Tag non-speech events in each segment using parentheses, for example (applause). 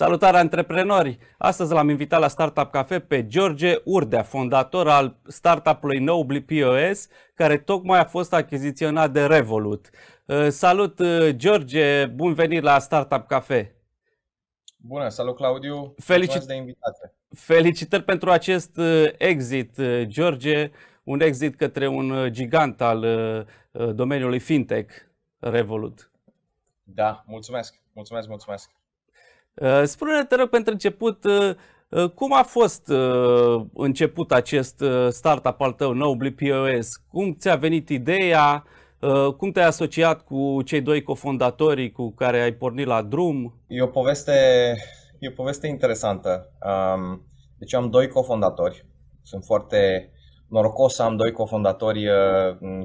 Salutare antreprenori! Astăzi l-am invitat la Startup Cafe pe George Urdea, fondator al startup-ului Nobly POS, care tocmai a fost achiziționat de Revolut. Uh, salut uh, George, bun venit la Startup Cafe! Bună, salut Claudiu! Felicit... de invitație! Felicitări pentru acest uh, exit, George, un exit către un gigant al domeniului fintech, Revolut. Da, mulțumesc, mulțumesc, mulțumesc. Uh, spune-ne, te rog, pentru început, uh, uh, cum a fost început acest startup al tău, Nobly POS? Cum ți-a venit ideea? Cum te-ai asociat cu cei doi cofondatori cu care ai pornit la drum? E o poveste, e o poveste interesantă. Um, deci am doi cofondatori. Sunt foarte norocos să am doi cofondatori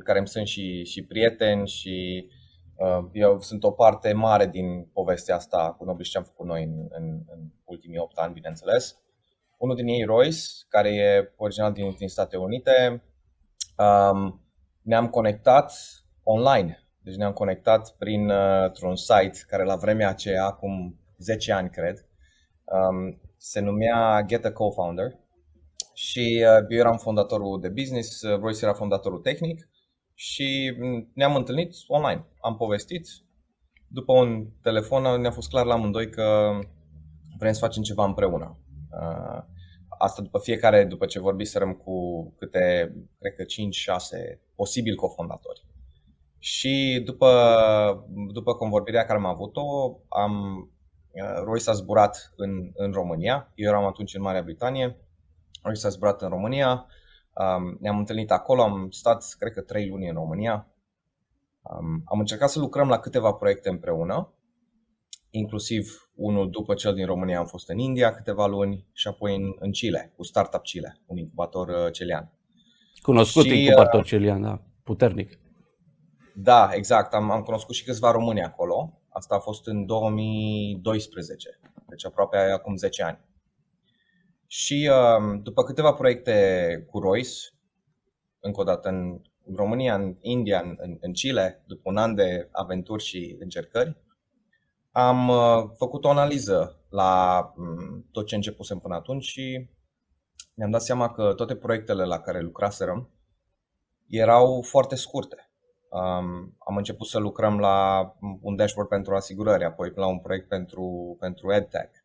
care îmi sunt și, și prieteni și Uh, eu sunt o parte mare din povestea asta cu Noblis ce am făcut noi în, în, în ultimii 8 ani, bineînțeles. Unul din ei, Royce, care e original din, din Statele Unite, um, ne-am conectat online. Deci ne-am conectat prin uh, un site care la vremea aceea, acum 10 ani cred, um, se numea Get a Co-Founder și uh, eu eram fondatorul de business, uh, Royce era fondatorul tehnic și ne-am întâlnit online. Am povestit. După un telefon ne-a fost clar la amândoi că vrem să facem ceva împreună. Uh, asta după fiecare, după ce vorbiserăm cu câte, cred că 5-6 posibili cofondatori. Și după, după convorbirea care am avut-o, am, uh, Roy s-a zburat în, în România. Eu eram atunci în Marea Britanie. Roy s-a zburat în România Um, ne-am întâlnit acolo, am stat, cred că, trei luni în România. Um, am încercat să lucrăm la câteva proiecte împreună, inclusiv unul după cel din România am fost în India câteva luni și apoi în, în Chile, cu Startup Chile, un incubator uh, celian. Cunoscut și, incubator uh, celian, da, puternic. Da, exact. Am, am cunoscut și câțiva români acolo. Asta a fost în 2012, deci aproape acum 10 ani. Și uh, după câteva proiecte cu Royce, încă o dată în România, în India, în, în Chile, după un an de aventuri și încercări, am uh, făcut o analiză la um, tot ce începusem până atunci și ne-am dat seama că toate proiectele la care lucraserăm erau foarte scurte. Um, am început să lucrăm la un dashboard pentru asigurări, apoi la un proiect pentru, pentru EdTech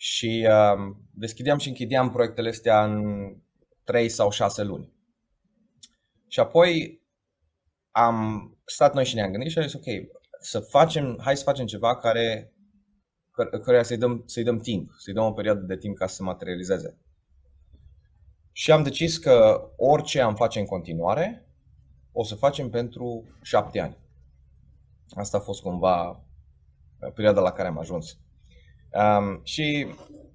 și uh, deschideam și închideam proiectele astea în 3 sau 6 luni. Și apoi am stat noi și ne-am gândit și am zis, ok, să facem, hai să facem ceva care, care să-i dăm, să-i dăm timp, să-i dăm o perioadă de timp ca să se materializeze. Și am decis că orice am face în continuare, o să facem pentru șapte ani. Asta a fost cumva perioada la care am ajuns. Um, și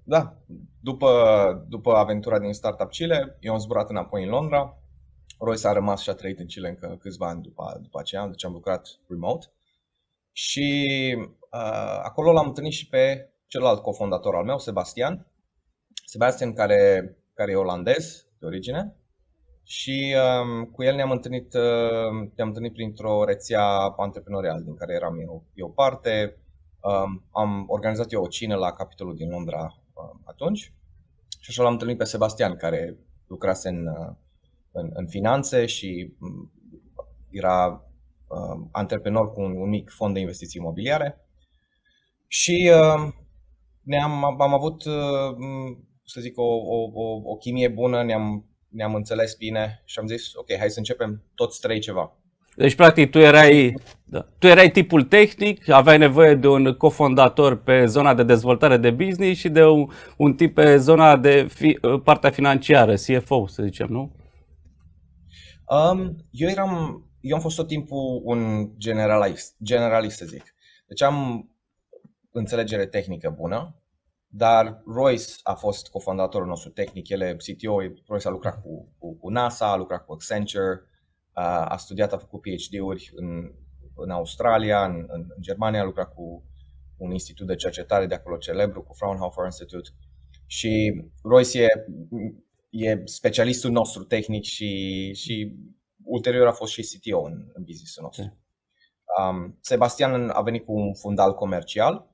da, după, după aventura din Startup Chile, eu am zburat înapoi în Londra. Royce a rămas și a trăit în Chile încă câțiva ani după, după aceea, deci am lucrat remote. Și uh, acolo l-am întâlnit și pe celălalt cofondator al meu, Sebastian. Sebastian, care, care e olandez de origine. Și um, cu el ne-am întâlnit, uh, ne-am întâlnit printr-o rețea antreprenorială din care eram eu, eu parte Um, am organizat eu o cină la capitolul din Londra um, atunci și așa l-am întâlnit pe Sebastian, care lucrase în, uh, în, în finanțe și um, era uh, antreprenor cu un, un mic fond de investiții imobiliare. Și uh, ne-am, am avut, uh, să zic, o, o, o, o chimie bună, ne-am, ne-am înțeles bine și am zis, ok, hai să începem toți trei ceva. Deci, practic, tu erai, da, tu erai tipul tehnic, aveai nevoie de un cofondator pe zona de dezvoltare de business și de un, un tip pe zona de fi, partea financiară, CFO, să zicem, nu? Um, eu eram, eu am fost tot timpul un generalist, generalist să zic. Deci am înțelegere tehnică bună, dar Royce a fost cofondatorul nostru tehnic, el e CTO, Royce a lucrat cu, cu, cu NASA, a lucrat cu Accenture, a, a studiat, a făcut PhD-uri în, în Australia, în, în Germania, a lucrat cu un institut de cercetare de acolo celebru, cu Fraunhofer Institute. Și Royce e, e specialistul nostru tehnic și, și ulterior a fost și CTO în, în business-ul nostru. Um, Sebastian a venit cu un fundal comercial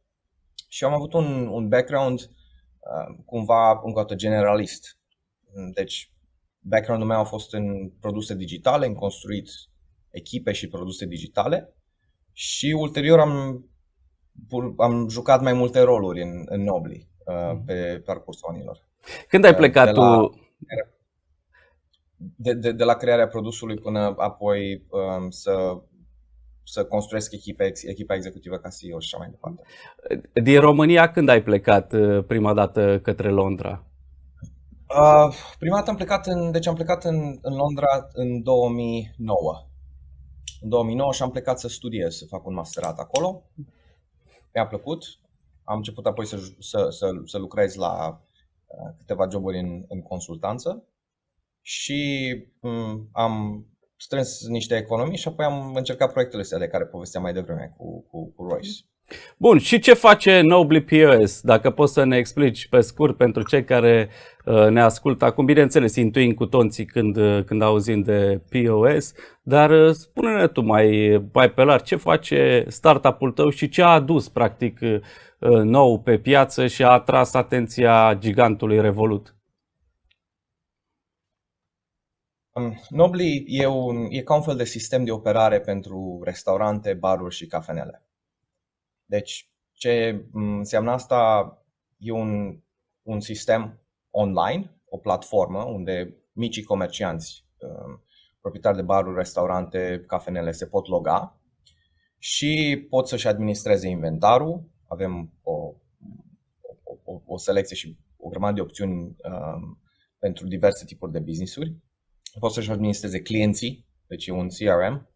și am avut un, un background uh, cumva încă o dată generalist. Deci background-ul meu a fost în produse digitale, în construit echipe și produse digitale și ulterior am, am jucat mai multe roluri în, în Nobly uh, mhm. pe parcursul anilor. Când ai plecat de la, tu? De, de, de la crearea produsului până apoi um, să să construiesc echipa, echipa executivă ca CEO și așa mai departe. Din România când ai plecat uh, prima dată către Londra? Uh, prima dată am plecat în, deci am plecat în, în Londra în 2009. În 2009 și am plecat să studiez, să fac un masterat acolo. Mi-a plăcut. Am început apoi să, să, să, să lucrez la uh, câteva joburi în, în consultanță și um, am strâns niște economii și apoi am încercat proiectele astea de care povesteam mai devreme cu, cu, cu Royce. Bun, și ce face Nobly POS? Dacă poți să ne explici pe scurt pentru cei care uh, ne ascultă acum, bineînțeles, intuim cu toții când, uh, când auzim de POS, dar uh, spune-ne tu mai, mai pe larg ce face startup-ul tău și ce a adus practic nou pe piață și a atras atenția gigantului Revolut. Nobly e, un, e ca un fel de sistem de operare pentru restaurante, baruri și cafenele. Deci, ce înseamnă asta? E un, un sistem online, o platformă unde micii comercianți, um, proprietari de baruri, restaurante, cafenele se pot loga și pot să-și administreze inventarul. Avem o, o, o, o selecție și o grămadă de opțiuni um, pentru diverse tipuri de business-uri pot să-și administreze clienții, deci e un CRM,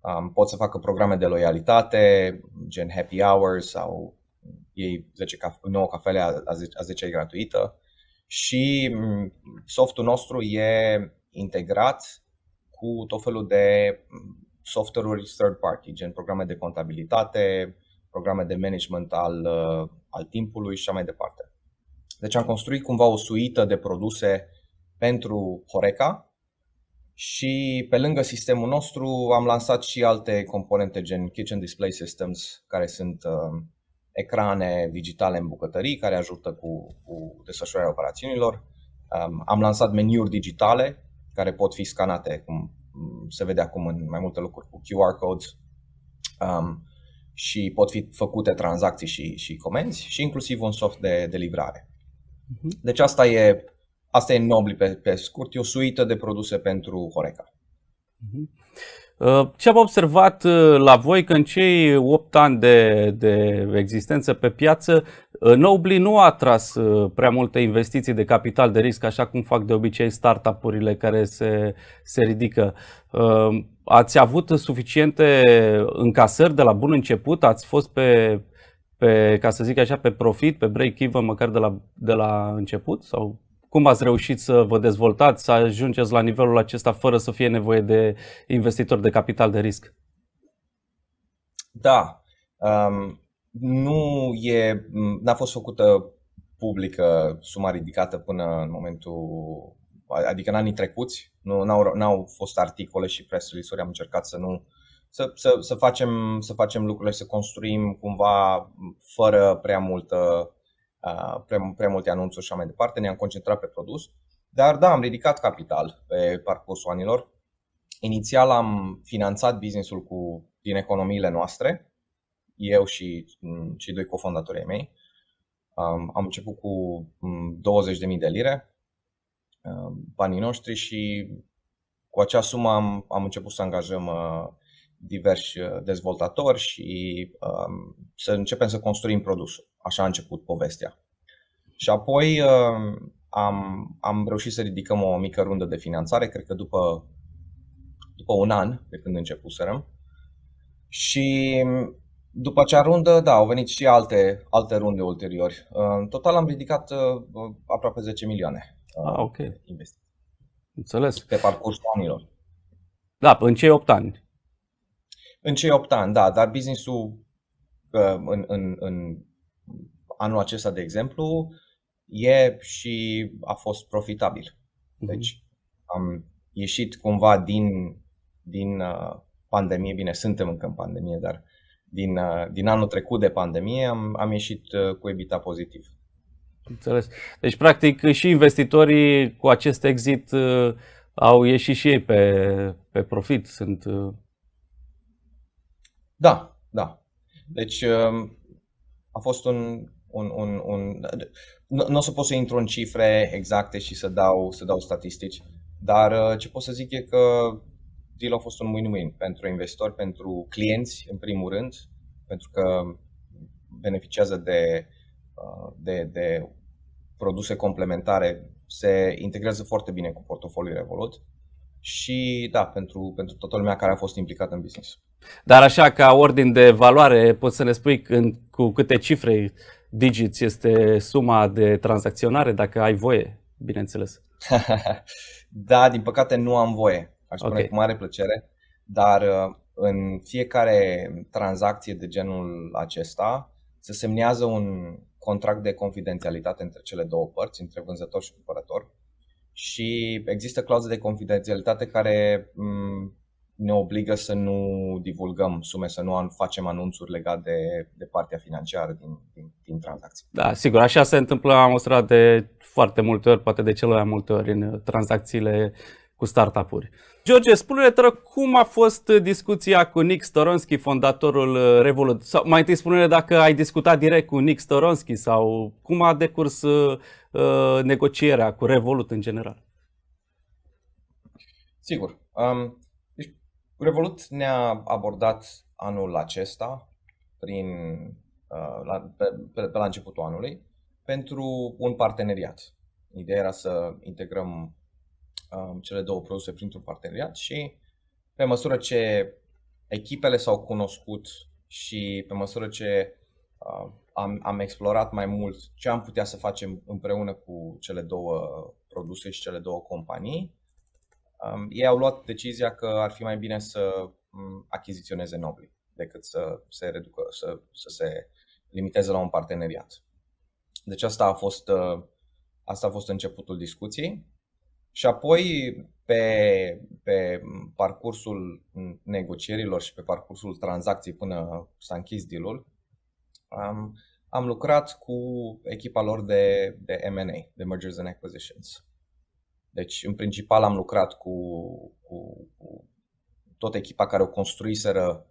um, pot să facă programe de loialitate, gen happy hours sau ei 10 caf- 9 cafele a 10, a 10 e gratuită și mm, softul nostru e integrat cu tot felul de mm, software-uri third party, gen programe de contabilitate, programe de management al, uh, al timpului și așa mai departe. Deci am construit cumva o suită de produse pentru Horeca, și pe lângă sistemul nostru am lansat și alte componente gen Kitchen Display Systems, care sunt uh, ecrane digitale în bucătării care ajută cu, cu desfășurarea operațiunilor. Um, am lansat meniuri digitale care pot fi scanate, cum se vede acum în mai multe lucruri cu QR codes um, și pot fi făcute tranzacții și, și comenzi și inclusiv un soft de, de livrare. Mhm. Deci asta e Asta e Nobly pe, pe scurt, e o suită de produse pentru Horeca. Mhm. Uh, ce am observat uh, la voi că în cei 8 ani de, de existență pe piață, uh, Nobly nu a atras prea multe investiții de capital de risc, așa cum fac de obicei startup-urile care se, se ridică. Ați avut suficiente încasări de la bun început? Ați fost pe, pe ca să zic așa, pe profit, pe break-even măcar de la, de la început? Sau cum ați reușit să vă dezvoltați, să ajungeți la nivelul acesta fără să fie nevoie de investitori de capital de risc? Da. Um, nu e, n-a fost făcută publică suma ridicată până în momentul, adică în anii trecuți, nu, n-au, n-au fost articole și press release am încercat să nu, să, să, să, facem, să facem lucrurile, să construim cumva fără prea multă prea, prea multe anunțuri și așa mai departe, ne-am concentrat pe produs. Dar da, am ridicat capital pe parcursul anilor. Inițial am finanțat businessul cu, din economiile noastre, eu și cei doi cofondatori mei. Um, am început cu 20.000 de lire, um, banii noștri și cu acea sumă am, am început să angajăm uh, diversi uh, dezvoltatori și um, să începem să construim produsul. Așa a început povestea. Și apoi um, am, am reușit să ridicăm o mică rundă de finanțare, cred că după, după un an de când începuserăm. Și după acea rundă, da, au venit și alte, alte runde ulteriori. În total am ridicat uh, aproape 10 milioane. Uh, ah, ok. Investiții. Înțeles. Pe parcursul anilor. Da, în cei 8 ani. În cei 8 ani, da, dar businessul în, în, în anul acesta, de exemplu, e și a fost profitabil. Mhm. Deci am ieșit cumva din, din uh, pandemie, bine, suntem încă în pandemie, dar din, uh, din anul trecut de pandemie am, am ieșit uh, cu EBITDA pozitiv. Înțeles. Deci, practic, și investitorii cu acest exit uh, au ieșit și ei pe, pe profit. Sunt... Uh... Da, da. Deci, uh, a fost un. Un, un, un nu, nu o să pot să intru în cifre exacte și să dau, să dau statistici, dar uh, ce pot să zic e că deal a fost un win-win pentru investitori, pentru clienți, în primul rând, pentru că beneficiază de, uh, de, de produse complementare, se integrează foarte bine cu portofoliul Revolut și da, pentru, pentru toată lumea care a fost implicată în business. Dar așa ca ordin de valoare, poți să ne spui când, cu câte cifre digits este suma de tranzacționare, dacă ai voie, bineînțeles. (laughs) da, din păcate nu am voie. Aș spune okay. cu mare plăcere, dar uh, în fiecare tranzacție de genul acesta se semnează un contract de confidențialitate între cele două părți, între vânzător și cumpărător. Și există clauze de confidențialitate care mm, ne obligă să nu divulgăm sume, să nu facem anunțuri legate de, de partea financiară din, din, din tranzacție. Da, sigur, așa se întâmplă, am mostrat de foarte multe ori, poate de cele mai multe ori în tranzacțiile cu startup-uri. George, spune-ne te cum a fost discuția cu Nick Storonski, fondatorul uh, Revolut? Sau mai întâi spune dacă ai discutat direct cu Nick Storonski sau cum a decurs uh, uh, negocierea cu Revolut în general? Sigur. Um, deci Revolut ne-a abordat anul acesta prin, uh, la, pe, pe, pe la începutul anului pentru un parteneriat. Ideea era să integrăm um, cele două produse printr-un parteneriat și pe măsură ce echipele s-au cunoscut și pe măsură ce uh, am, am explorat mai mult ce am putea să facem împreună cu cele două produse și cele două companii, um, ei au luat decizia că ar fi mai bine să um, achiziționeze Nobly decât să se reducă, să, să se limiteze la un parteneriat. Deci asta a fost, uh, asta a fost începutul discuției. Și apoi, pe, pe parcursul negocierilor și pe parcursul tranzacției până s-a închis deal am, am lucrat cu echipa lor de, de M&A, de Mergers and Acquisitions. Deci, în principal, am lucrat cu, cu, cu tot echipa care o construiseră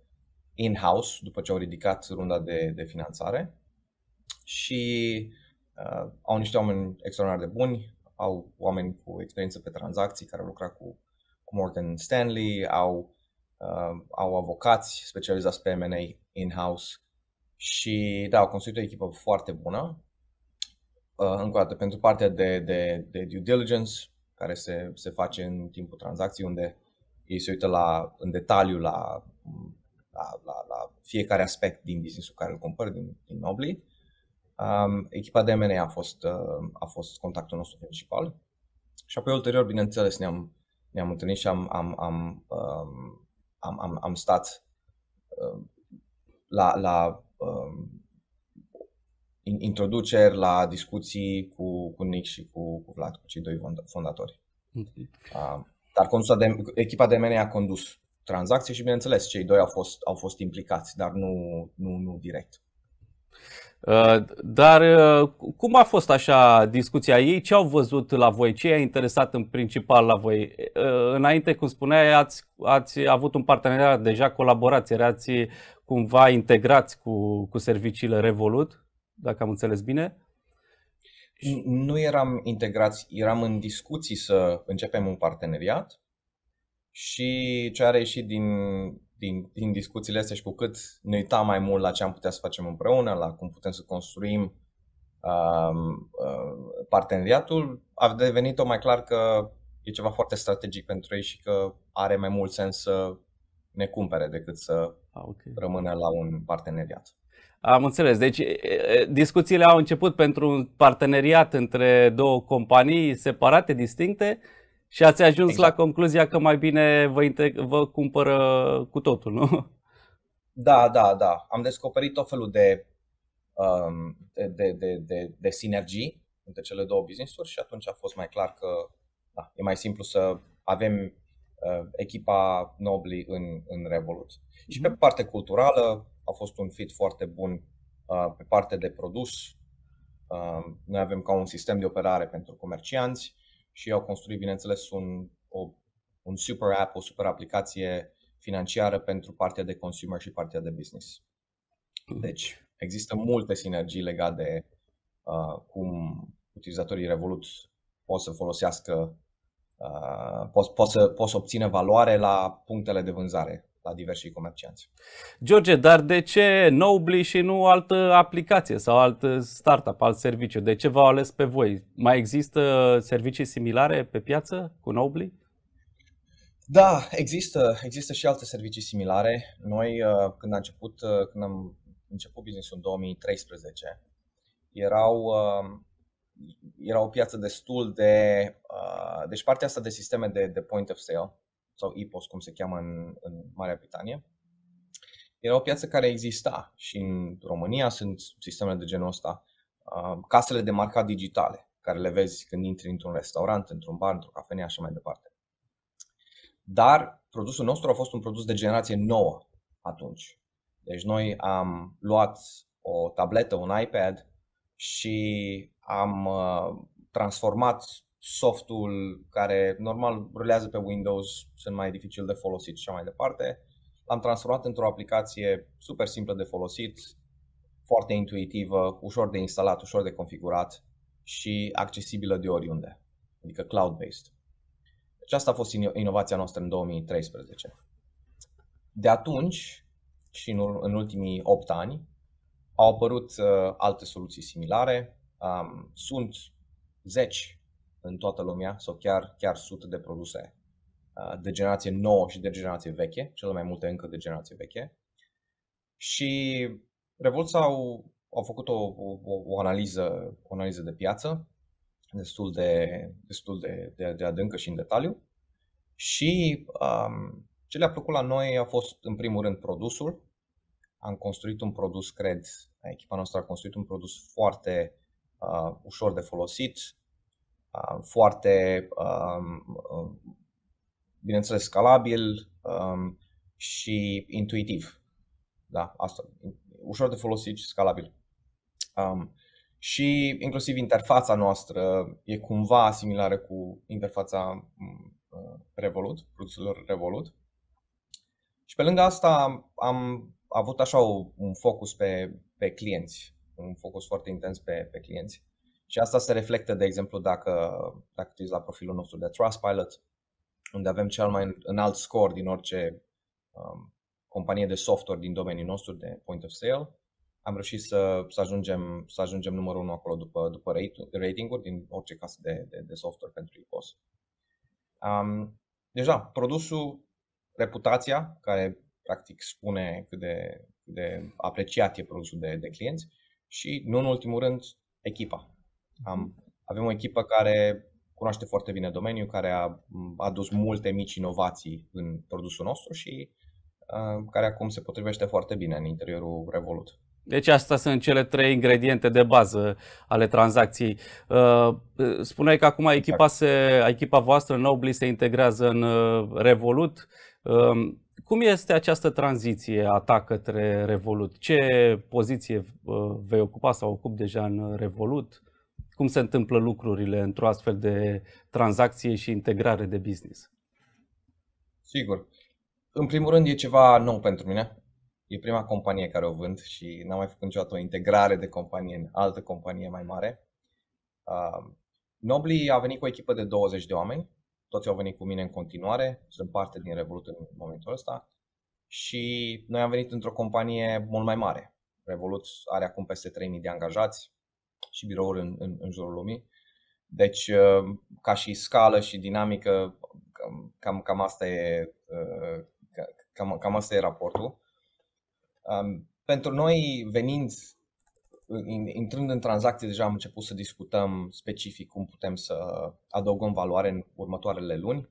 in-house după ce au ridicat runda de, de finanțare și uh, au niște oameni extraordinar de buni, au oameni cu experiență pe tranzacții care au lucrat cu, cu Morgan Stanley, au, uh, au avocați specializați pe M&A in-house și da, au construit o echipă foarte bună. Uh, încă o dată, pentru partea de, de, de due diligence, care se, se face în timpul tranzacției, unde ei se uită la, în detaliu la, la, la, la fiecare aspect din businessul care îl cumpăr, din, din Nobly. Um, echipa de M&A a fost, uh, a fost contactul nostru principal și apoi ulterior, bineînțeles, ne-am, ne-am întâlnit și am, am, am, um, am, am, am stat uh, la, la um, introduceri, la discuții cu, cu Nick și cu, cu Vlad, cu cei doi fondatori. Okay. Uh, dar de, echipa de M&A a condus tranzacții și, bineînțeles, cei doi au fost, au fost implicați, dar nu, nu, nu direct. Uh, dar uh, cum a fost așa discuția ei? Ce au văzut la voi? Ce i-a interesat în principal la voi? Uh, înainte, cum spuneai, ați, ați avut un parteneriat, deja colaborați, erați cumva integrați cu, cu serviciile Revolut, dacă am înțeles bine? Nu eram integrați, eram în discuții să începem un parteneriat și ce a ieșit din din, din discuțiile astea și cu cât ne uitam mai mult la ce am putea să facem împreună, la cum putem să construim uh, uh, parteneriatul, a devenit o mai clar că e ceva foarte strategic pentru ei și că are mai mult sens să ne cumpere decât să ah, okay. rămână la un parteneriat. Am înțeles. Deci discuțiile au început pentru un parteneriat între două companii separate, distincte, și ați ajuns exact. la concluzia că mai bine vă, integ- vă cumpără cu totul, nu? Da, da, da. Am descoperit tot felul de, um, de, de, de, de, de sinergii între cele două business-uri și atunci a fost mai clar că da, e mai simplu să avem uh, echipa Nobly în, în Revolut. Mm-hmm. Și pe mhm. partea culturală a fost un fit foarte bun pe partea de produs. Noi avem ca un sistem de operare pentru comercianți și au construit, bineînțeles, un, o, un super app, o super aplicație financiară pentru partea de consumer și partea de business. Mm. Deci există multe sinergii legate de uh, cum utilizatorii Revolut pot să folosească, uh, pot, pot, să, pot să obțină valoare la punctele de vânzare la diversi comercianți. George, dar de ce Nobly și nu altă aplicație sau alt startup, alt serviciu? De ce v-au ales pe voi? Mai există servicii similare pe piață cu Nobly? Da, există, există și alte servicii similare. Noi, uh, când, a început, uh, când am început business în 2013, erau, uh, era o piață destul de. Deci, partea asta de sisteme de, de point of sale, sau EPOS, cum se cheamă în, în Marea Britanie, era o piață care exista și în România sunt sistemele de genul ăsta. Casele de marcat digitale, care le vezi când intri într-un restaurant, într-un bar, într-o cafenea și așa mai departe. Dar produsul nostru a fost un produs de generație nouă atunci. Deci noi am luat o tabletă, un iPad și am uh, transformat softul care normal rulează pe Windows, sunt mai dificil de folosit și așa mai departe. L-am transformat într-o aplicație super simplă de folosit, foarte intuitivă, ușor de instalat, ușor de configurat și accesibilă de oriunde, adică cloud-based. Și asta a fost inovația noastră în 2013. De atunci și în, ultimii 8 ani au apărut uh, alte soluții similare. Um, sunt zeci în toată lumea sau chiar, chiar sute de produse uh, de generație nouă și de generație veche, cele mai multe încă de generație veche. Și Revolt au, au făcut o, o, o, analiză, o analiză de piață destul de, destul de, de, de adâncă și în detaliu și um, ce le-a plăcut la noi a fost, în primul rând, produsul. Am construit un produs, cred, echipa noastră a construit un produs foarte uh, ușor de folosit, uh, foarte, um, uh, bineînțeles, scalabil um, și intuitiv. Da, asta. Ușor de folosit și scalabil. Um, și inclusiv interfața noastră e cumva similară cu interfața Uh, Revolut, produselor Revolut. Și pe lângă asta am avut așa un focus pe, pe clienți, un focus foarte intens pe, pe clienți. Și asta se reflectă, de exemplu, dacă, dacă uiți la profilul nostru de Trustpilot, unde avem cel mai înalt score din orice um, companie de software din domeniul nostru de point of sale. Am reușit să, să, ajungem, să ajungem numărul 1 acolo după, după rating-uri din orice casă de, de, de software pentru e-post. Um, deja, produsul, reputația, care practic spune cât de, cât de apreciat e produsul de, de clienți și, nu în ultimul rând, echipa. Um, avem o echipă care cunoaște foarte bine domeniul, care a adus multe mici inovații în produsul nostru și uh, care acum se potrivește foarte bine în interiorul Revolut. Deci astea sunt cele trei ingrediente de bază ale tranzacției. Uh, spuneai că acum echipa, se, echipa voastră Nobly se integrează în uh, Revolut. Um, cum este această tranziție a ta către Revolut? Ce poziție uh, vei ocupa sau ocup deja în Revolut? Cum se întâmplă lucrurile într-o astfel de tranzacție și integrare de business? Sigur. În primul rând e ceva nou pentru mine E prima companie care o vând și n-am mai făcut niciodată o integrare de companie în altă companie mai mare. Uh, Nobly a venit cu o echipă de 20 de oameni, toți au venit cu mine în continuare, sunt parte din Revolut în momentul ăsta și noi am venit într-o companie mult mai mare. Revolut are acum peste 3000 de angajați și birouri în, în, în jurul lumii. Deci, uh, ca și scală și dinamică, cam, cam, asta, e, uh, cam, cam asta e raportul. Um, pentru noi, venind, intrând în tranzacții, deja am început să discutăm specific cum putem să adăugăm valoare în următoarele luni,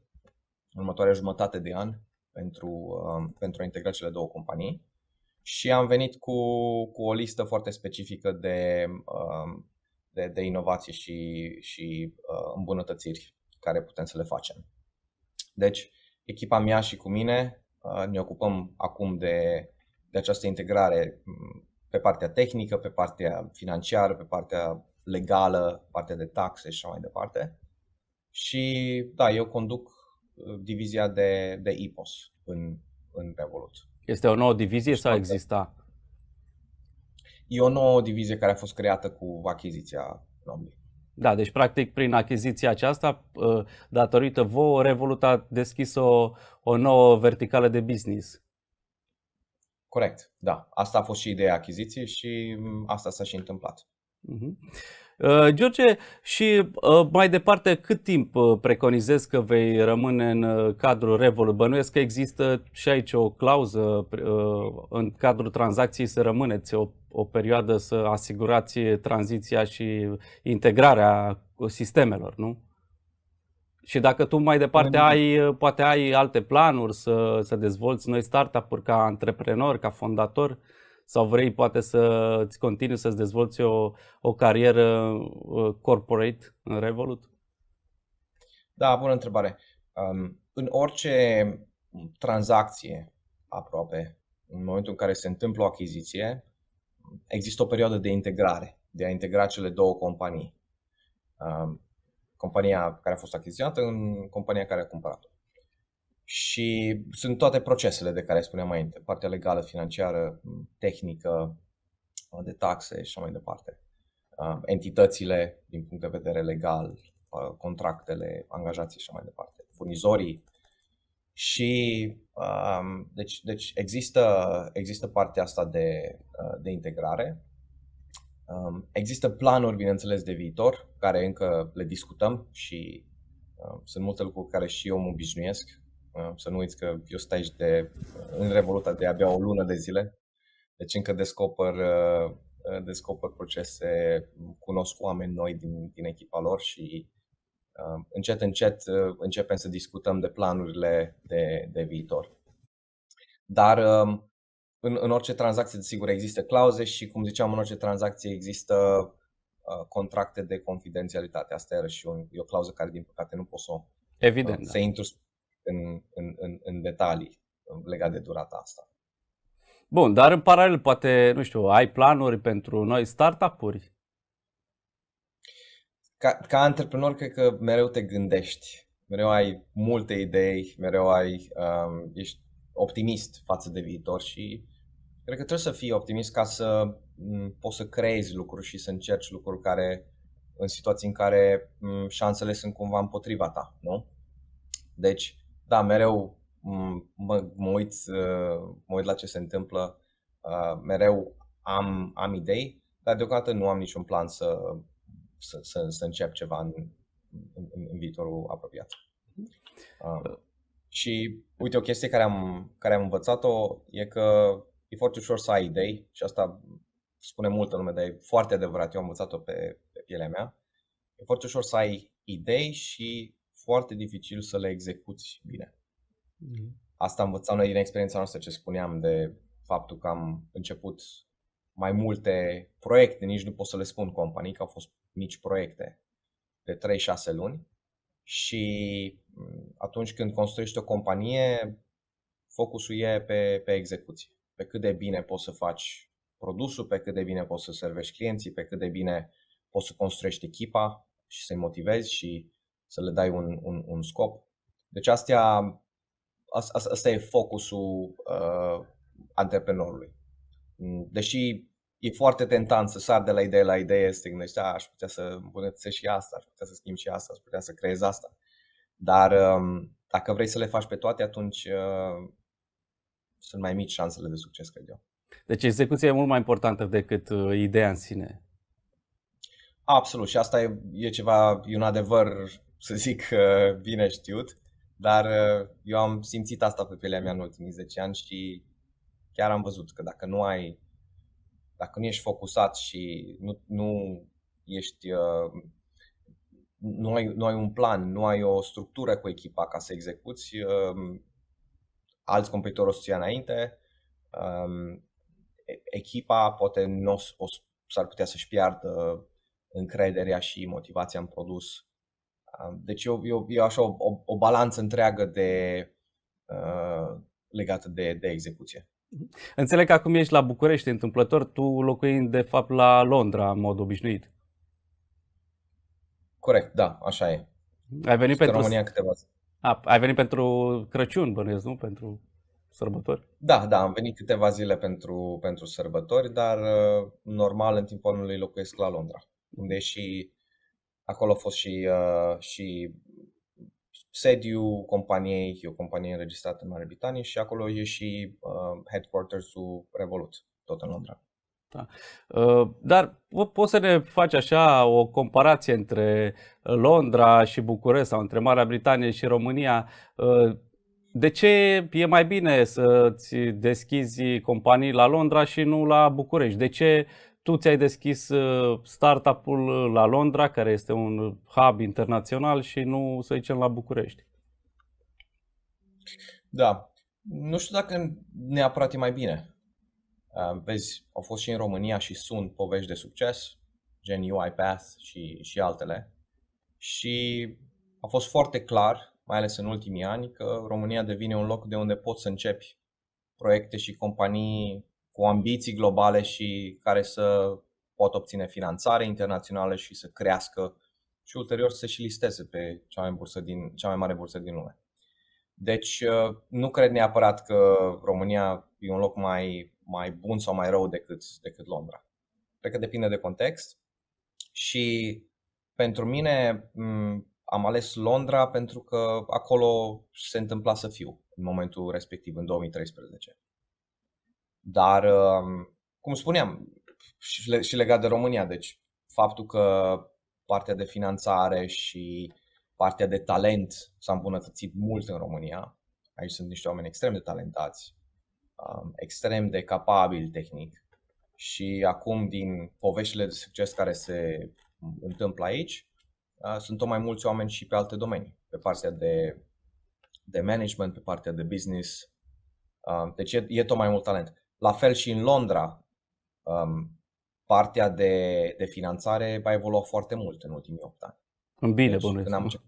în următoarea jumătate de an pentru, um, pentru a integra cele două companii. Și am venit cu, cu o listă foarte specifică de, um, de, de inovații și, și uh, îmbunătățiri care putem să le facem. Deci, echipa mea și cu mine uh, ne ocupăm acum de de această integrare pe partea tehnică, pe partea financiară, pe partea legală, partea de taxe și așa mai departe. Și da, eu conduc uh, divizia de, de IPOS în, în Revolut. Este o nouă divizie sau exista? E o nouă divizie care a fost creată cu achiziția Nomli. Da, deci practic prin achiziția aceasta, uh, datorită vouă, Revolut a deschis o, o nouă verticală de business. Corect, da. Asta a fost și ideea achiziției și mm, asta s-a și întâmplat. Uh-huh. Uh, George, și uh, mai departe, cât timp uh, preconizezi că vei rămâne în uh, cadrul Revolut? Bănuiesc că există și aici o clauză uh, în cadrul tranzacției să rămâneți o, o perioadă să asigurați tranziția și integrarea sistemelor, nu? Și dacă tu mai departe ai, poate ai alte planuri să, să dezvolți noi startup-uri ca antreprenor, ca fondator, sau vrei poate să îți continui să-ți dezvolți o, o carieră uh, corporate în Revolut? Da, bună întrebare. Um, în orice tranzacție aproape, în momentul în care se întâmplă o achiziție, există o perioadă de integrare, de a integra cele două companii. Um, compania care a fost achiziționată în compania care a cumpărat-o. Și sunt toate procesele de care spuneam mai înainte, partea legală, financiară, tehnică, de taxe și așa mai departe. Entitățile din punct de vedere legal, contractele, angajații și așa mai departe, furnizorii. Și deci, deci există, există partea asta de, de integrare Um, există planuri, bineînțeles, de viitor, care încă le discutăm și uh, sunt multe lucruri care și eu mă obișnuiesc. Uh, să nu uiți că eu stai aici de, în Revoluta de abia o lună de zile, deci încă descoper, uh, descoper procese, cunosc oameni noi din, din echipa lor și uh, încet, încet uh, începem să discutăm de planurile de, de viitor. Dar uh, în, în orice tranzacție, desigur, există clauze și, cum ziceam, în orice tranzacție există uh, contracte de confidențialitate. Asta era și un, e o clauză care, din păcate, nu pot să, Evident, uh, să intru în, în, în, în detalii legat de durata asta. Bun, dar în paralel, poate, nu știu, ai planuri pentru noi startup-uri? Ca, ca antreprenor, cred că mereu te gândești, mereu ai multe idei, mereu ai, um, ești optimist față de viitor și cred că trebuie să fii optimist ca să poți să creezi lucruri și să încerci lucruri care în situații în care șansele sunt cumva împotriva ta, nu? Deci, da, mereu mă, mă, uit, mă uit la ce se întâmplă, mereu am, am idei, dar deocamdată nu am niciun plan să, să, să, să încep ceva în, în, în viitorul apropiat. Uh. Și uite, o chestie care am, care am învățat-o e că e foarte ușor să ai idei și asta spune multă lume, dar e foarte adevărat, eu am învățat-o pe, pe pielea mea. E foarte ușor să ai idei și foarte dificil să le execuți bine. Mm-hmm. Asta am învățat noi din experiența noastră ce spuneam de faptul că am început mai multe proiecte, nici nu pot să le spun companii, că au fost mici proiecte de 3-6 luni și mm, atunci când construiești o companie, focusul e pe, pe execuție, pe cât de bine poți să faci produsul, pe cât de bine poți să servești clienții, pe cât de bine poți să construiești echipa și să-i motivezi și să le dai un, un, un scop. Deci astea, asta, asta e focusul uh, antreprenorului. Mm, deși e foarte tentant să sar de la idee la idee, să te gândești, a, aș putea să îmbunătățesc și asta, aș putea să schimb și asta, aș putea să creez asta. Dar um, dacă vrei să le faci pe toate, atunci uh, sunt mai mici șansele de succes, cred eu. Deci execuția e mult mai importantă decât uh, ideea în sine. Absolut, și asta e, e ceva, e un adevăr, să zic, uh, bine știut, dar eu am simțit asta pe pielea mea în ultimii 10 ani și chiar am văzut că dacă nu ai dacă nu ești focusat și nu, nu ești uh, nu ai, nu ai un plan, nu ai o structură cu echipa ca să execuți, uh, alți competitori o să ia înainte, um, echipa poate nu o, s-ar putea să-și piardă încrederea și motivația în produs. Um, deci eu, eu, eu așa o, o, o balanță întreagă de uh, legată de, de execuție. Înțeleg că acum ești la București întâmplător, tu locuind de fapt la Londra în mod obișnuit. Corect, da, așa e. Ai venit Sunt în pentru... România câteva zi. A, ai venit pentru Crăciun, bănuiesc, nu? Pentru sărbători? Da, da, am venit câteva zile pentru, pentru sărbători, dar uh, normal în timpul anului locuiesc la Londra, unde și acolo a fost și, uh, și sediu companiei, e o companie înregistrată în Marea Britanie și acolo e și uh, headquarters-ul Revolut, tot în Londra. Da. Uh, dar poți să ne faci așa o comparație între Londra și București sau între Marea Britanie și România? Uh, de ce e mai bine să-ți deschizi companii la Londra și nu la București? De ce tu ți-ai deschis uh, startup-ul la Londra, care este un hub internațional, și nu, să zicem, la București? Da. Nu știu dacă neapărat e mai bine. Uh, vezi, au fost și în România și sunt povești de succes, gen UiPath și, și altele. Și a fost foarte clar, mai ales în ultimii ani, că România devine un loc de unde poți să începi proiecte și companii cu ambiții globale și care să pot obține finanțare internațională și să crească și ulterior să și listeze pe cea mai, bursă din, cea mai mare bursă din lume. Deci uh, nu cred neapărat că România e un loc mai, mai bun sau mai rău decât, decât Londra. Cred că depinde de context și pentru mine am ales Londra pentru că acolo se întâmpla să fiu în momentul respectiv, în 2013. Dar, um, cum spuneam, și legat de România, deci faptul că partea de finanțare și partea de talent s-a îmbunătățit mult în România. Aici sunt niște oameni extrem de talentați, um, extrem de capabili tehnic și acum din poveștile de succes care se întâmplă aici, uh, sunt tot mai mulți oameni și pe alte domenii, pe partea de, de management, pe partea de business. Um, deci e, e tot mai mult talent. La fel și în Londra, um, partea de, de finanțare va evolua foarte mult în ultimii 8 ani. În bine, deci, când am început,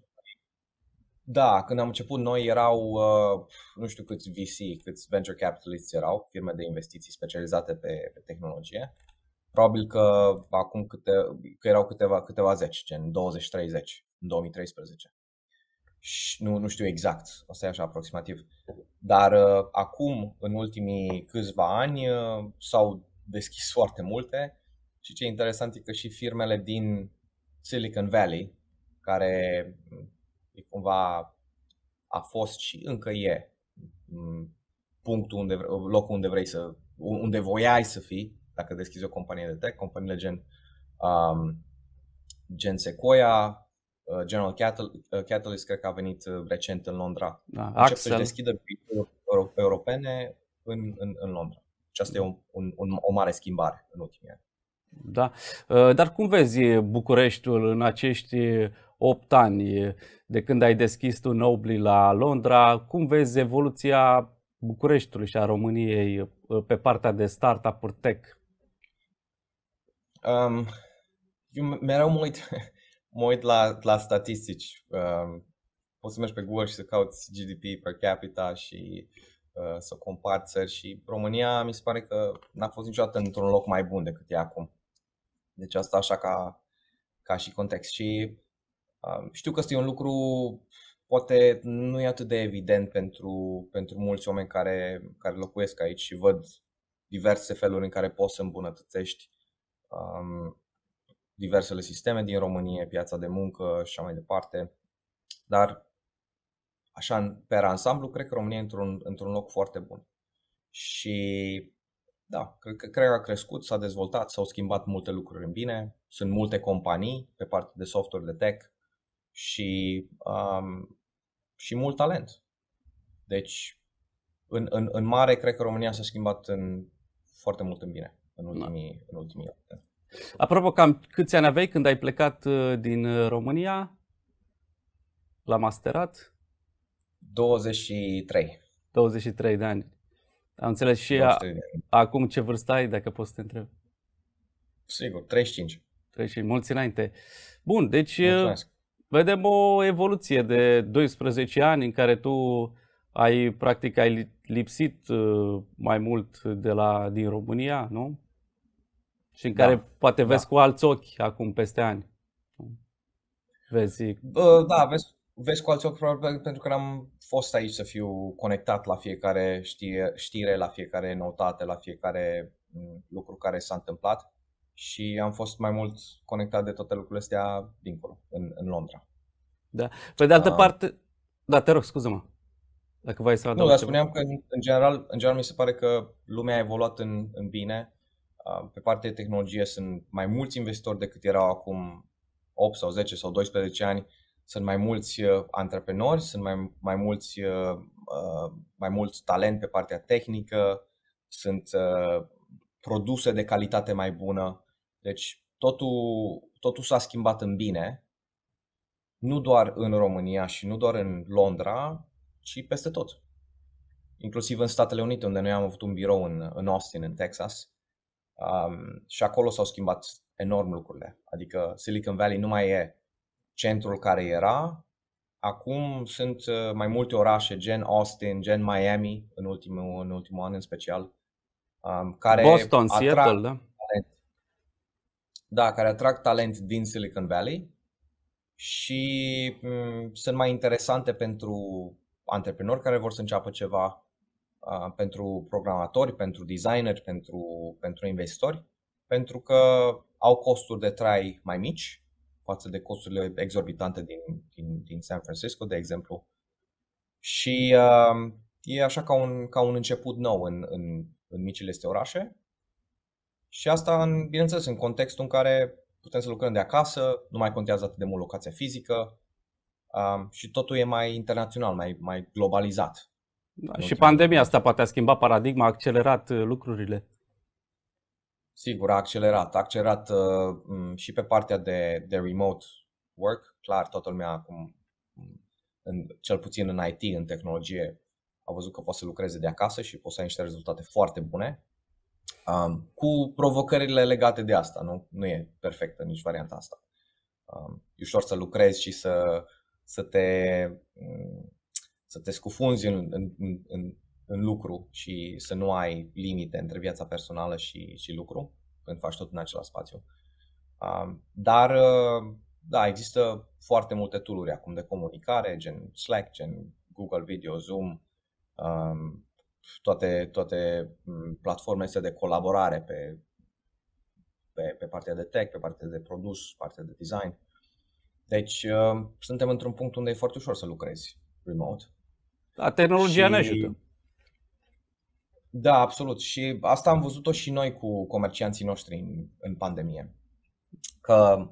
Da, când am început noi erau, uh, nu știu câți VC, câți venture capitalists erau, firme de investiții specializate pe, pe tehnologie. Probabil că acum câte, că erau câteva, câteva zeci, gen 20-30 în 2013 și nu, nu știu exact, o să e așa aproximativ. Dar uh, acum, în ultimii câțiva ani, uh, s-au deschis foarte multe și ce e interesant e că și firmele din Silicon Valley, care mm, e cumva a fost și încă e mm, punctul unde, locul unde vrei să, unde voiai să fii, dacă deschizi o companie de tech, companiile gen, um, gen Sequoia, Uh, General uh, Catalyst cred că a venit uh, recent în Londra. Da, Încep să-și deschidă europene în, în, în Londra. Și asta e un, un, un, o mare schimbare în ultimii ani. Da. Dar cum vezi Bucureștiul în acești 8 ani de când ai deschis tu Nobly la Londra? Cum vezi evoluția Bucureștiului și a României pe partea de startup-uri tech? Um, eu mereu mă uit, mă uit la, la statistici. Uh, poți să mergi pe Google și să cauți GDP per capita și uh, să compari țări și România mi se pare că n-a fost niciodată într-un loc mai bun decât e acum. Deci asta așa ca, ca și context. Și uh, știu că este un lucru poate nu e atât de evident pentru, pentru mulți oameni care, care locuiesc aici și văd diverse feluri în care poți să îmbunătățești um, diversele sisteme din România, piața de muncă și așa mai departe. Dar, așa, pe ansamblu, cred că România e într-un, într-un loc foarte bun. Și, da, cred că, cred că a crescut, s-a dezvoltat, s-au schimbat multe lucruri în bine. Sunt multe companii pe partea de software, de tech și, um, și mult talent. Deci, în, în, în mare, cred că România s-a schimbat în foarte mult în bine în da. ultimii, în ultimii ani. Apropo, cam câți ani aveai când ai plecat uh, din uh, România la masterat? 23. 23 de ani. Am înțeles și a, acum ce vârstă ai, dacă poți să te întreb? Sigur, 35. 35, mulți înainte. Bun, deci uh, Mulțumesc. vedem o evoluție de 12 ani în care tu ai, practic, ai lipsit uh, mai mult de la, din România, nu? Și în da. care poate vezi da. cu alți ochi acum peste ani. Vezi. Uh, da, vezi, vezi cu alți ochi probabil pentru că am fost aici să fiu conectat la fiecare știre, știre la fiecare noutate, la fiecare mm, lucru care s-a întâmplat și am fost mai mult conectat de toate lucrurile astea dincolo, în, în Londra. Da. Pe de altă uh, parte, da, te rog, scuză-mă. Dacă vrei să Nu, dar spuneam că în general, în general mi se pare că lumea a evoluat în, în bine. Uh, pe partea de tehnologie sunt mai mulți investitori decât erau acum 8 sau 10 sau 12 ani. Sunt mai mulți uh, antreprenori, sunt mai, mai mulți uh, mai mulți talent pe partea tehnică, sunt produse de calitate mai bună. Deci totul, totul s-a schimbat în bine, nu doar în România și nu doar în Londra, ci peste tot. Inclusiv în Statele Unite, unde noi am avut un birou în, în Austin, în Texas. Um, și acolo s-au schimbat enorm lucrurile. Adică Silicon Valley nu mai e centrul care era. Acum sunt uh, mai multe orașe, gen Austin, gen Miami, în ultimul, în ultimul an în special, um, care Boston, Seattle, da? Da, care atrag talent din Silicon Valley și m- mm, sunt mai interesante pentru antreprenori care vor să înceapă ceva, uh, pentru programatori, pentru designeri, pentru, pentru investitori, pentru că au costuri de trai mai mici față de costurile exorbitante din, din, din San Francisco, de exemplu. Și uh, e așa ca un, ca un început nou în, în, în micile este orașe și asta, în, bineînțeles, în contextul în care putem să lucrăm de acasă, nu mai contează atât de mult locația fizică um, și totul e mai internațional, mai, mai globalizat. Da, și pandemia asta poate a schimbat paradigma, a accelerat uh, lucrurile. Sigur, a accelerat. A accelerat uh, și pe partea de, de remote work. Clar, toată lumea acum, în, cel puțin în IT, în tehnologie, a văzut că poate să lucreze de acasă și poate să ai niște rezultate foarte bune um, cu provocările legate de asta. Nu, nu e perfectă nici varianta asta. Um, e ușor să lucrezi și să, să te, um, să te scufunzi în, în, în, în lucru și să nu ai limite între viața personală și, și lucru, când faci tot în același spațiu. Um, dar, uh, da, există foarte multe tooluri acum de comunicare, gen Slack, gen Google Video, Zoom, um, toate, toate mm, platformele astea de colaborare pe, pe, pe partea de tech, pe partea de produs, partea de design. Deci uh, suntem într-un punct unde e foarte ușor să lucrezi remote. Da, tehnologia și... ne ajută. Da, absolut. Și asta am văzut-o și noi cu comercianții noștri în, în pandemie. Că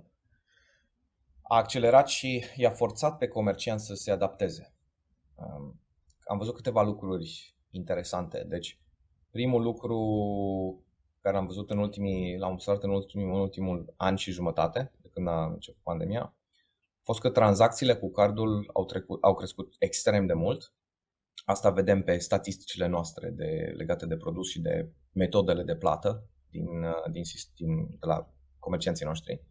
a accelerat și i-a forțat pe comercianți să se adapteze. Um, am văzut câteva lucruri interesante. Deci, primul lucru care am văzut în ultimii, l-am observat în ultimul, în ultimul an și jumătate, de când a început pandemia, a fost că tranzacțiile cu cardul au, trecut, au crescut extrem de mult. Asta vedem pe statisticile noastre de, legate de produs și de metodele de plată din, din, din, de la comercianții noștri.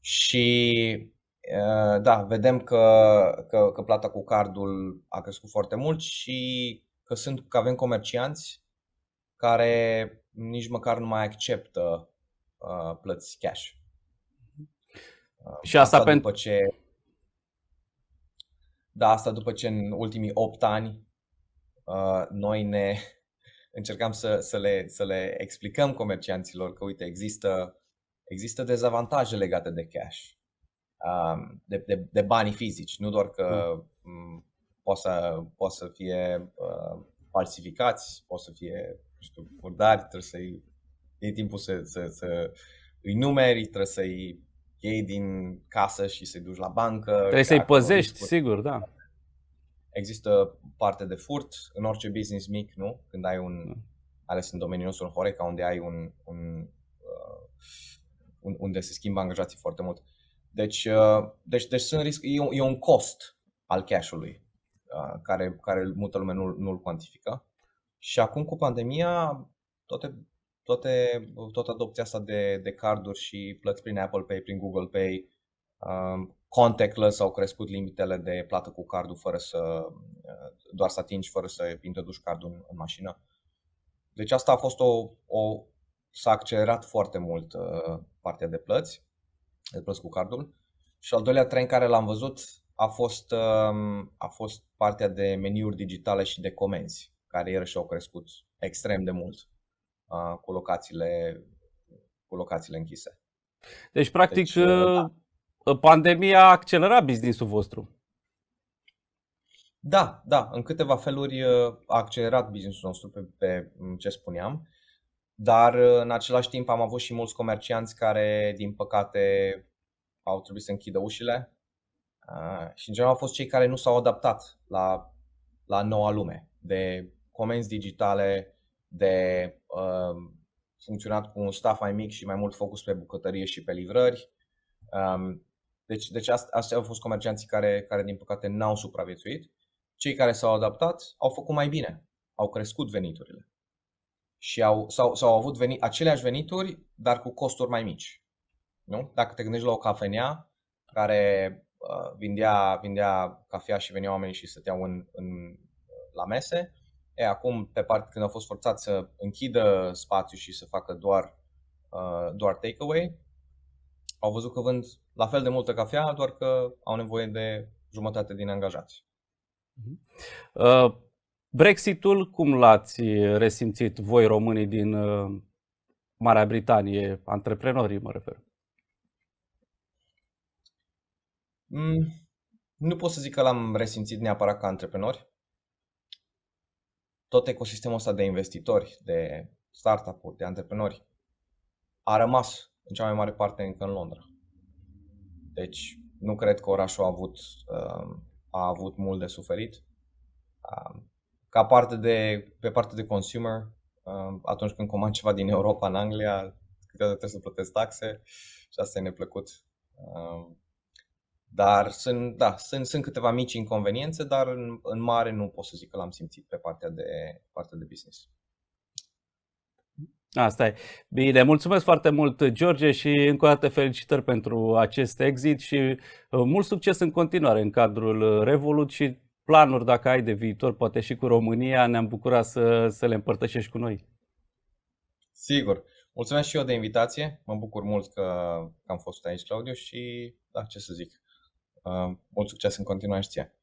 Și da, vedem că, că, că plata cu cardul a crescut foarte mult și că, sunt, că avem comercianți care nici măcar nu mai acceptă uh, plăți cash. Uh, și asta, asta pentru ce da, asta după ce în ultimii 8 ani uh, noi ne (laughs) încercam să, să, le, să le explicăm comercianților că uite, există, există dezavantaje legate de cash, um, de, de, de banii fizici, nu doar că mm. poate să, poate să fie uh, falsificați, poate să fie, nu știu, murdari, trebuie să-i iei timpul să, să, să îi numeri, trebuie să-i iei din casă și să-i duci la bancă. Trebuie să-i păzești, sigur, da. Există parte de furt în orice business mic, nu? Când ai un, da. ales în domeniul nostru, în Horeca, unde ai un, un uh, unde se schimbă angajații foarte mult. Deci, uh, deci, deci sunt risc, e, un, e un cost al cash-ului care, care multă lume nu, nu-l cuantifică. Și acum cu pandemia, toate, toate, toată adopția asta de, de carduri și plăți prin Apple Pay, prin Google Pay, contactless au crescut limitele de plată cu cardul fără să uh, doar să atingi fără să introduci cardul în, în mașină. Deci asta a fost o, o s-a accelerat foarte mult uh, partea de plăți, de plăți cu cardul. Și al doilea trend care l-am văzut a fost, uh, a fost partea de meniuri digitale și de comenzi, care iarăși au crescut extrem de mult uh, cu locațiile, cu locațiile închise. Deci, practic, deci, da. pandemia a accelerat business-ul vostru. Da, da, în câteva feluri a accelerat business-ul nostru pe, pe ce spuneam, dar în același timp am avut și mulți comercianți care, din păcate, au trebuit să închidă ușile și în general au fost cei care nu s-au adaptat la, la noua lume de comenzi digitale, de uh, funcționat cu un staff mai mic și mai mult focus pe bucătărie și pe livrări. Um, deci, deci astea au fost comercianții care, care din păcate n-au supraviețuit. Cei care s-au adaptat au făcut mai bine, au crescut veniturile și au, sau, sau au avut venit, aceleași venituri, dar cu costuri mai mici. Nu? Dacă te gândești la o cafenea care uh, vindea, vindea cafea și veneau oamenii și stăteau în, în, la mese, E, acum, pe parte, când au fost forțați să închidă spațiu și să facă doar, uh, doar takeaway, au văzut că vând la fel de multă cafea, doar că au nevoie de jumătate din angajați. Mhm. Uh, Brexitul, cum l-ați resimțit voi românii din uh, Marea Britanie, antreprenorii mă refer? Mm, nu pot să zic că l-am resimțit neapărat ca antreprenori tot ecosistemul ăsta de investitori, de startup-uri, de antreprenori a rămas în cea mai mare parte încă în Londra. Deci nu cred că orașul a avut, uh, a avut mult de suferit. Uh, ca parte de, pe parte de consumer, uh, atunci când comand ceva din Europa în Anglia, câteodată trebuie să plătesc taxe și asta e neplăcut. Dar sunt, da, sunt, sunt câteva mici inconveniențe, dar în, în mare nu pot să zic că l-am simțit pe partea de, partea de business. Asta e. Bine, mulțumesc foarte mult, George, și încă o dată felicitări pentru acest exit și uh, mult succes în continuare în cadrul uh, Revolut și planuri, dacă ai de viitor, poate și cu România, ne-am bucurat să, să le împărtășești cu noi. Sigur. Mulțumesc și eu de invitație. Mă bucur mult că, că am fost aici, Claudiu, și da, ce să zic, Uh, mult succes în continuare și ție!